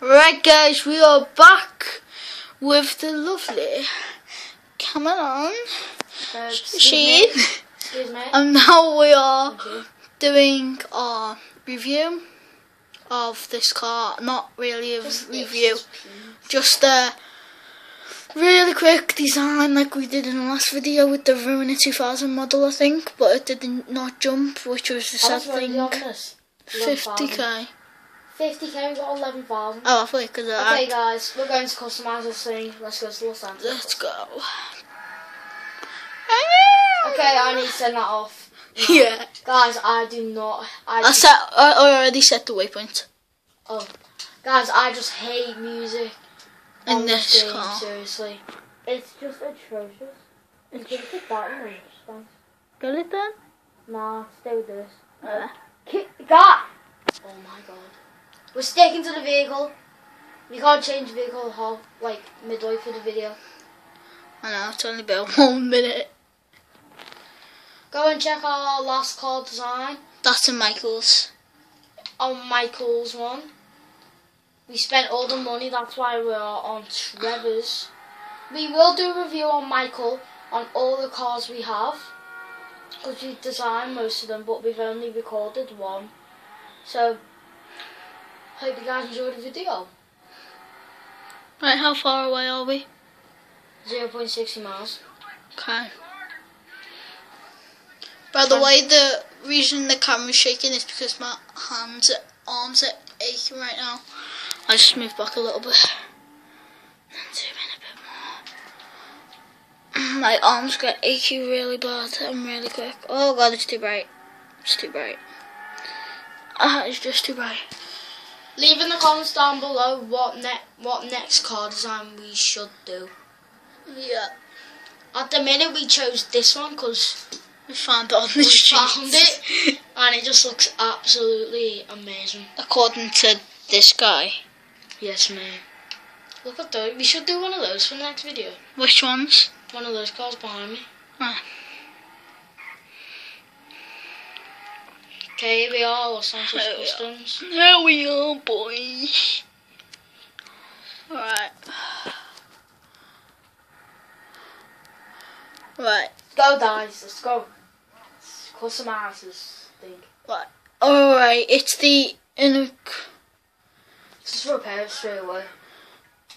Right guys, we are back with the lovely Cameron, Uh, Sheen, and now we are doing our review of this car. Not really a Just- review, just- a really quick design like we did in the last video with the Ruiner 2000 model I think, but it did not jump, which was the sad thing. you on this? 50k. 50k, we got 11,000. Oh, I thought because I Okay, guys, we're going to customize this thing. Let's go to Los Angeles. Let's go. Okay, I need to send that off. Yeah. Guys, I do not. I, I set. I already set the waypoint oh, guys, I just hate music. in this game, car. Seriously, it's just atrocious. It's just a that one. Thanks. Got it then? Nah, stay with this. Uh, Ki- God! Oh my god. We're sticking to the vehicle. We can't change vehicle how like midway through the video. I know it's only been one minute. Go and check our last car design That's a Michaels. on Michael's one. We spent all the money, that's why we're on Trevor's. We will do a review on Michael on all the cars we have. Because we designed most of them, but we've only recorded one. So, hope you guys enjoyed the video. Right, how far away are we? 0.60 miles. Okay. By the way, the reason the camera's shaking is because my hands, arms are aching right now. I just move back a little bit. Zoom in a bit more. My arms get achy really bad and really quick. Oh god, it's too bright. It's too bright. Ah, it's just too bright. Leave in the comments down below what ne- what next car design we should do. Yeah. At the minute we chose this one because We found it on the street. found it and it just looks absolutely amazing. According to this guy. Yes, mate. Look at those. We should do one of those for the next video. Which ones? One of those cars behind me. Ah. Okay, here we are, Los There we are. Customs. There we are, boys. Right. Right. Go, guys. Let's go. Let's Customize this thing. Alright, it's the inner. Let's just repair it straight away.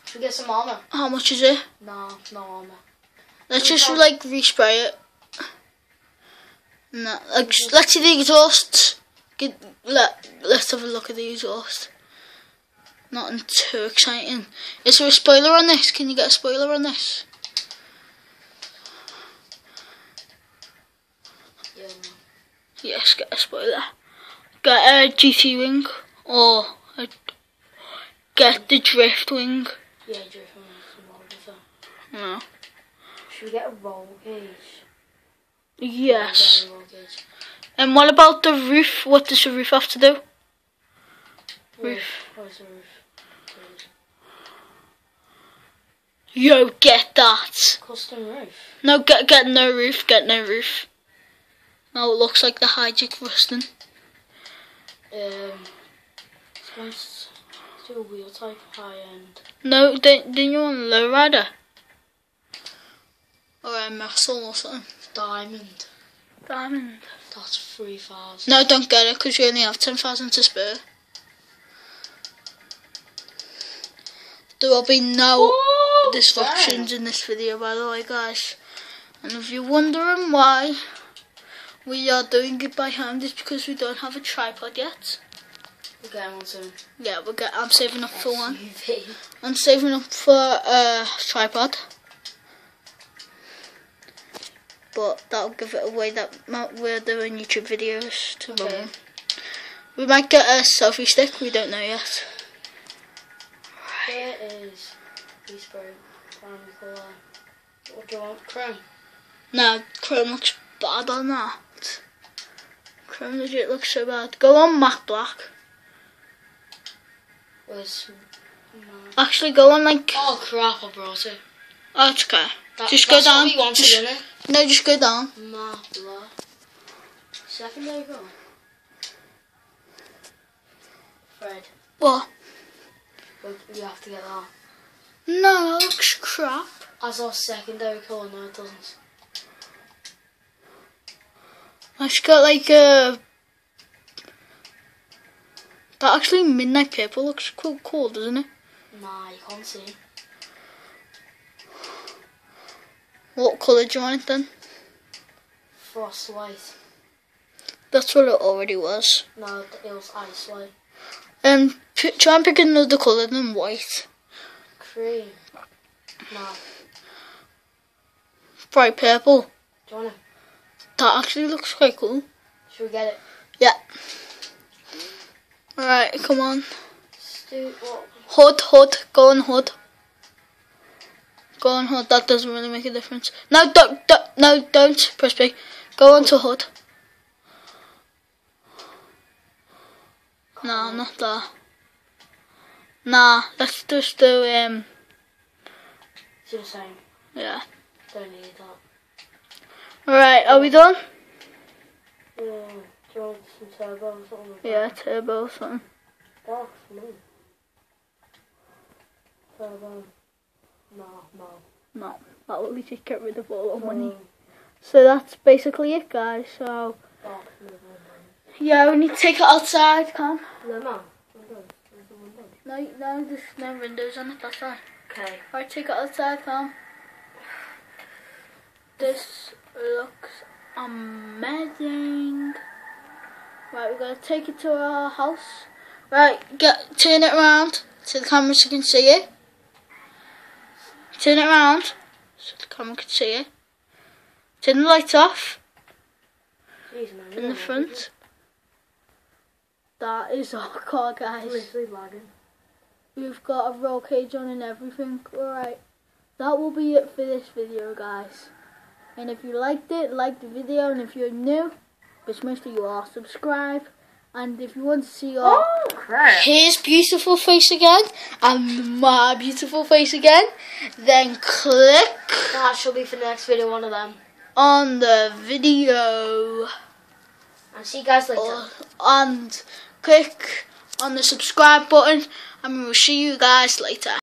Should we get some armor? How much is it? No, no armor. Let's just like respray it. No, like just- let's see the exhaust. Get, let Let's have a look at the exhaust. Nothing too exciting. Is there a spoiler on this? Can you get a spoiler on this? Yeah. Yes, get a spoiler. Get a GT wing or a, get the drift wing. Yeah, drift on some roll with that. No. Should we get a roll cage? Yes. Yeah, roll cage. And what about the roof? What does the roof have to do? Roof. Roof? Yo, get that. Custom roof. No, get get no roof. Get no roof. Now it looks like the hijack rusting. Um, it's going to do a wheel type high end. No, didn't, didn't you want a lowrider? Or a muscle or something? Diamond. Diamond. That's 3,000. No, don't get it because you only have 10,000 to spare. There will be no Ooh, disruptions in this video, by the way, guys. And if you're wondering why we are doing it by hand, it's because we don't have a tripod yet. We're getting one soon. Yeah, we're get, I'm saving up for one. I'm saving up for a tripod. But that'll give it away that we're doing YouTube videos to Okay. run. We might get a selfie stick, we don't know yet. There is Beastburg. Primary colour. What do you want? Chrome. No, Chrome looks bad on that. Chrome legit looks so bad. Go on matte black. Where's. No. Actually, go on like. Oh crap, I brought it. Oh, it's okay. That, Just go down. Wanted, Just-? No, just go down. Goal. Fred. What? We have to get that. No, that looks crap. As our secondary colour, no it doesn't. It's got like a. That actually midnight purple looks cool, cool, doesn't it? Nah, you can't see. What colour do you want it then? Frost white. That's what it already was. No, it was ice white. Um, p- try and pick another colour than white. Cream. No. Bright purple. Do you want it? That actually looks quite cool. Should we get it? Yeah. Alright, come on. Stu, what? Hood, hood, go on hood. Go on hood, that doesn't really make a difference. No, don't, don't no, don't press B. Go on to hood. No, not that. Nah, let's just do, um, It's the same. yeah. Don't need that. Alright, are we done? Yeah. Do you want some turbo or something? like Yeah, turbo or something. that? Dark blue. Turbo. No, no. No, that'll just get rid of all our money. So that's basically it, guys. So, yeah, we need to take it outside, come. No, no. No, no, there's no windows on it, that's fine. Okay. Alright, take it outside, come. This looks amazing. Right, we're gonna take it to our house. Right, get turn it around so the camera so can see it. Turn it around so the camera can see it. Turn the lights off Jeez, man. in the front. That is our car, guys. literally lagging. We've got a roll cage on and everything. Alright. That will be it for this video, guys. And if you liked it, like the video. And if you're new, which most of you are, subscribe. And if you want to see our Oh, crap. his beautiful face again and my beautiful face again, then click That should be for the next video, one of them. on the video And see you guys later. or- and click on the subscribe button and we will see you guys later.